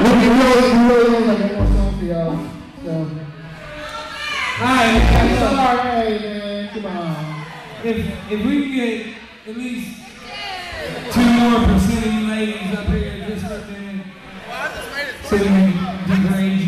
We can really, really like one more song for y'all. So. Alright, I'm so, sorry, man. Come on. if, if we can get at least two more percent of you ladies up here just for a minute, so we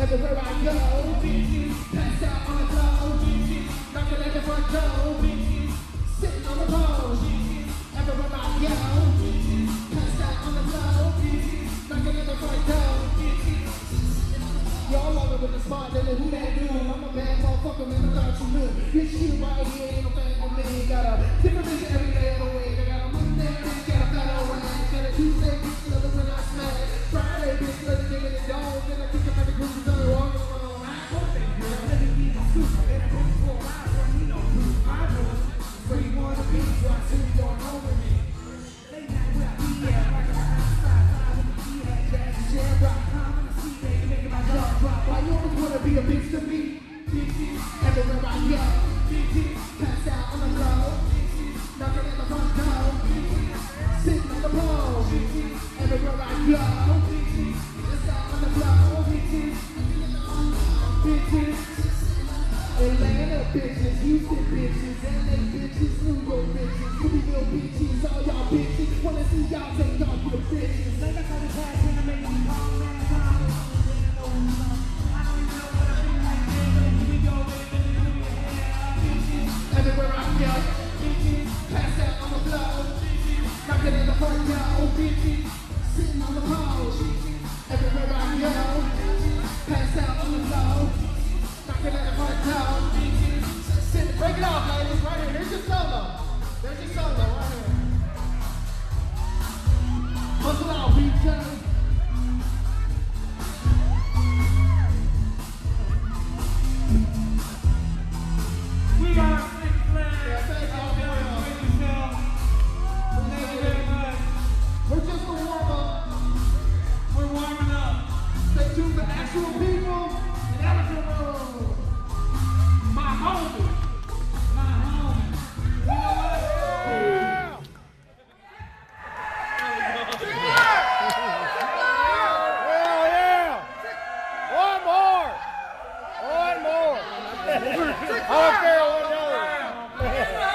Everywhere I go, bitches, pass out on the floor, knocking at the front door, bitches, on the pole. Everywhere I go, pass out on the floor, knocking at the front door. Bitches. Y'all the who that do? I'm a bad I right here ain't no thing for me. Got knocking the sitting the. Everywhere I go, I don't care, one dollar.